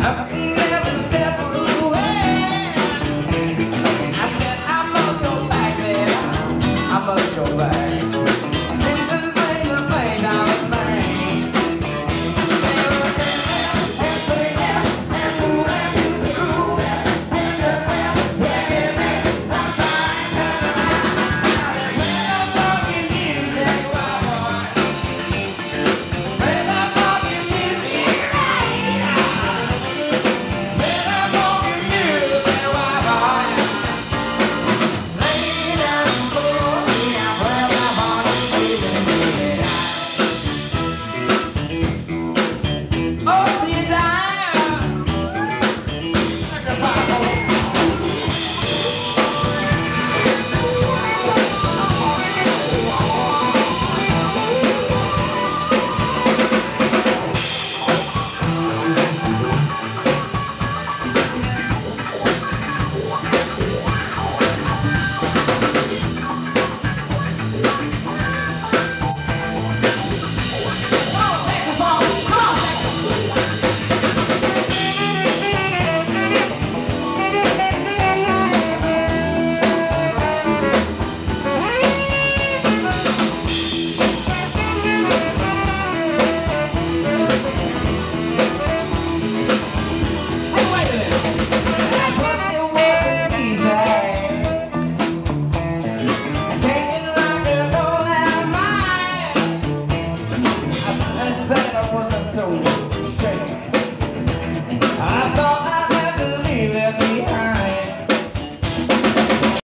happy. better I was, I told.